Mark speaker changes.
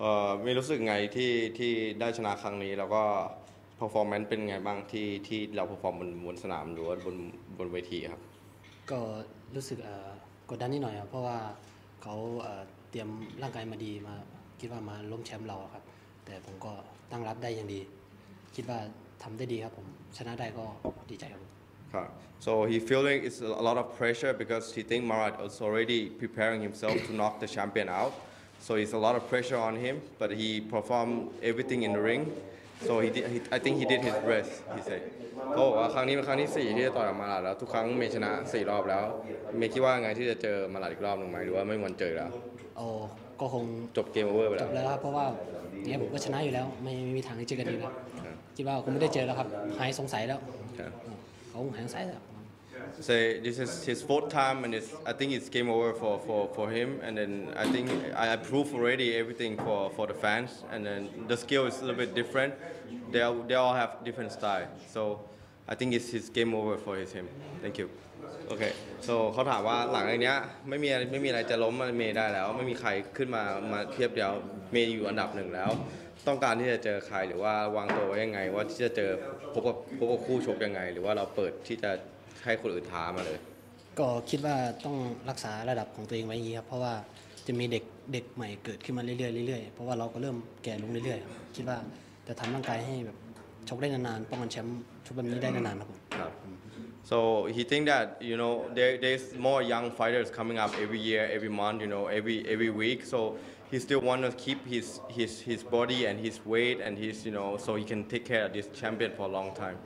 Speaker 1: เอ่อมีรู้สึกไงที่ที่ได้ชนะครั้งนี้ แล้วก็ performance เป็นไงบ้างที่ที่เรา perform บนบนสนามหรือว่าบนบนเวทีครับ
Speaker 2: ก็รู้สึกเอ่อกดดันนิดหน่อยครับเพราะว่าเขาเอ่อเตรียมร่างกายมาดีมา คิดว่ามาล้มแชมป์เราครับ แต่ผมก็ตั้งรับได้อย่างดี คิดว่าทำได้ดีครับผมชนะได้ก็ดีใจครับ
Speaker 1: ครับ so he feeling it's a lot of pressure because he think Marat is already preparing himself to knock the champion out so it's a lot of pressure on him but he performed everything in the ring so he, did, he I think he did his best he said เขาบอกว่าครั้งนี้เป็นครั้งที่สี่ที่จะต่อยกับมาลาดแล้วทุกครั้งเมย์ชนะสี่รอบแล้ว เมย์คิดว่าไงที่จะเจอมาลาดอีกรอบหนึ่งไหมหรือว่าไม่มีวันเจอแล้ว
Speaker 2: โอ้ก็คง
Speaker 1: จบเกมโอเวอร์ไป
Speaker 2: จ
Speaker 1: แล้ว
Speaker 2: บแล้วครับเพราะว่าเนี่ยผมก็ชนะอยู่แล้ว ไม่ไม่มีทางที่เจอกันอีกแล้วคิดว่าคงไม่ได้เจอแล้วครับหายสงสัยแล้ว
Speaker 1: ครับ
Speaker 2: เขาคงหายสงสัยแล้ว
Speaker 1: say this is his fourth time and it's, I think it's game over for, for, for him and then I think I approved already everything for, for the fans and then the skill is a little bit different they, all, they all have different style so I think it's his game over for his him thank you โอเค so เขาถามว่าหลังจากเนี้ยไม่มีอะไรไม่มีอะไรจะล้มเมย์ได้แล้ว ไม่มีใครขึ้นมามาเทียบเดียวเมย์อยู่อันดับหนึ่งแล้ว ต้องการที่จะเจอใครหรือว่าวางตัวไว้ยังไง ว่าที่จะเจอพบกับพบกับคู่ชกยังไง หรือว่าเราเปิดที่จะ ให้คนอื่นท้ามาเลย
Speaker 2: ก็คิดว่าต้องรักษาระดับของตัวเองไว้อย่างนี้ครับเพราะว่าจะมีเด็กเด็กใหม่เกิดขึ้นมาเรื่อยๆเรื่อยๆเพราะว่าเราก็เริ่มแก่ลงเรื่อยๆครับคิดว่าจะทำร่างกายให้แบบชกได้นานๆป้องกันแชมป์ชกแบบนี้ได้นานๆครับผม
Speaker 1: ครับ so he think that you know there there's more young fighters coming up every year every month you know every every week so he still want to keep his his his body and his weight and his you know so he can take care of this champion for a long time